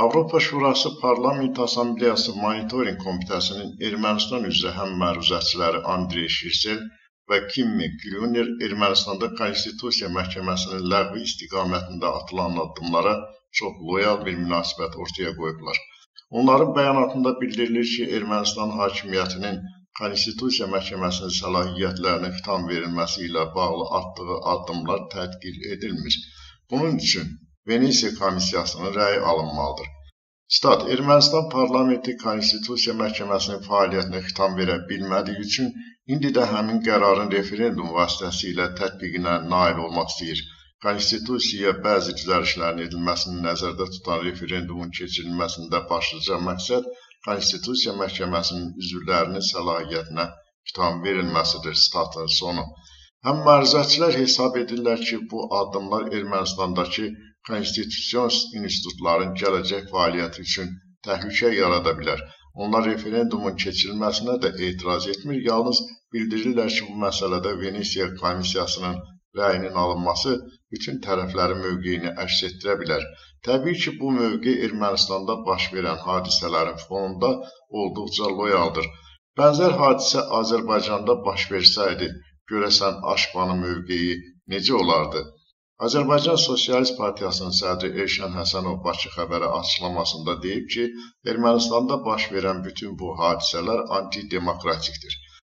Avropa Şurası Parlament Assambleyası Monitorinq Komitəsinin Ermənistan üzrə həm məruzəçiləri Andrey Şirsel və Kimmi Glyuner Ermənistanda Konstitusiya Məhkəməsinin ləğvi istiqamətində atılan addımlara çox loyal bir münasibət ortaya qoyublar. Onların bəyanatında bildirilir ki, Ermənistan hakimiyyətinin Konstitusiya Məhkəməsinin səlahiyyətlərinə xitam verilməsi ilə bağlı atdığı addımlar tədqiq edilmir. Bunun üçün Venesiya komissiyasının rəyi alınmalıdır. Stat, Ermənistan parlamenti Konstitusiya Məhkəməsinin fəaliyyətinə xitam verə bilmədiyi üçün indi də həmin qərarın referendum vasitəsilə tətbiqinə nail olmaq istəyir. Konstitusiyaya bəzi düzəlişlərin edilməsini nəzərdə tutan referendumun keçirilməsində başlıca məqsəd Konstitusiya Məhkəməsinin üzvlərinin səlahiyyətinə xitam verilməsidir. Statın sonu. Həm müraciətçilər hesab edirlər ki, bu addımlar Ermənistandakı konstitusion institutların gələcək fəaliyyəti üçün təhlükə yarada bilər. Onlar referendumun keçirilməsinə də etiraz etmir, yalnız bildirirlər ki, bu məsələdə Venesiya komissiyasının rəyinin alınması bütün tərəflərin mövqeyini əks etdirə bilər. Təbii ki, bu mövqe Ermənistanda baş verən hadisələrin fonunda olduqca loyaldır. Bənzər hadisə Azərbaycanda baş versəydi, görəsən Aşbanın mövqeyi necə olardı? Azərbaycan Sosialist Partiyasının sədri Elşən Həsənov Bakı xəbərə açıqlamasında deyib ki, Ermənistanda baş verən bütün bu hadisələr antidemokratikdir.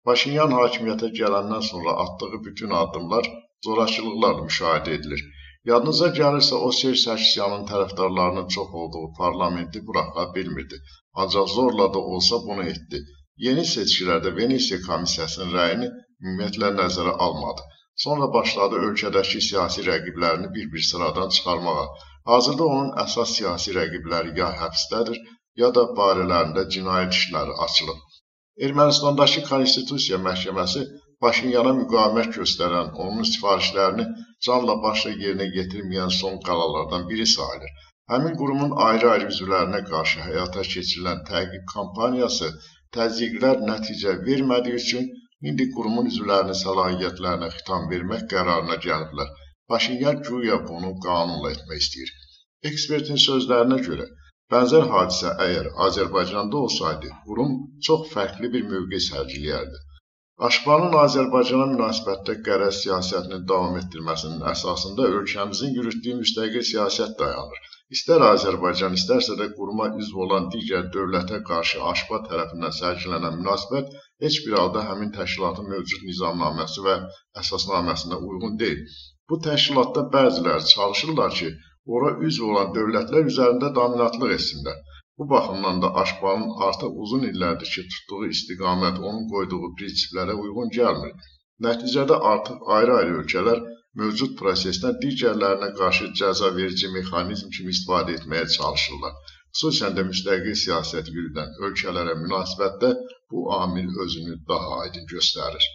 Paşinyan hakimiyyətə gələndən sonra atdığı bütün addımlar zorakılıqlarla müşahidə edilir. Yadınıza gəlirsə, o Ser Sərkisyanın tərəfdarlarının çox olduğu parlamenti buraxa bilmirdi. Ancaq zorla da olsa bunu etdi. Yeni seçkilərdə Venesiya komissiyasının rəyini ümumiyyətlə nəzərə almadı. Sonra başladı ölkədəki siyasi rəqiblərini bir-bir sıradan çıxarmağa. Hazırda onun əsas siyasi rəqibləri ya həbsdədir, ya da barələrində cinayət işləri açılıb. Ermənistandakı Konstitusiya Məhkəməsi Paşinyana müqavimət göstərən, onun sifarişlərini canla başla yerinə yetirməyən son qalalardan biri sayılır. Həmin qurumun ayrı-ayrı üzvlərinə qarşı həyata keçirilən təqib kampaniyası təzyiqlər nəticə vermədiyi üçün İndi qurumun üzvlərinin səlahiyyətlərinə xitam vermək qərarına gəliblər. Paşinyan güya bunu qanunla etmək istəyir. Ekspertin sözlərinə görə, bənzər hadisə əgər Azərbaycanda olsaydı, qurum çox fərqli bir mövqe sərgiləyərdi. Aşbanın Azərbaycana münasibətdə qərəz siyasətini davam etdirməsinin əsasında ölkəmizin yürütdüyü müstəqil siyasət dayanır. İstər Azərbaycan, istərsə də quruma üzv olan digər dövlətə qarşı Aşba tərəfindən sərgilənən münasibət heç bir halda həmin təşkilatın mövcud nizamnaməsi və əsasnaməsinə uyğun deyil. Bu təşkilatda bəziləri çalışırlar ki, ora üzv olan dövlətlər üzərində dominatlıq etsinlər. Bu baxımdan da Aşbanın artıq uzun illərdir ki, tutduğu istiqamət onun qoyduğu prinsiplərə uyğun gəlmir. Nəticədə artıq ayrı-ayrı ölkələr mövcud prosesdən digərlərinə qarşı cəza verici mexanizm kimi istifadə etməyə çalışırlar. Xüsusən də müstəqil siyasət yürüdən ölkələrə münasibətdə bu amil özünü daha aydın göstərir.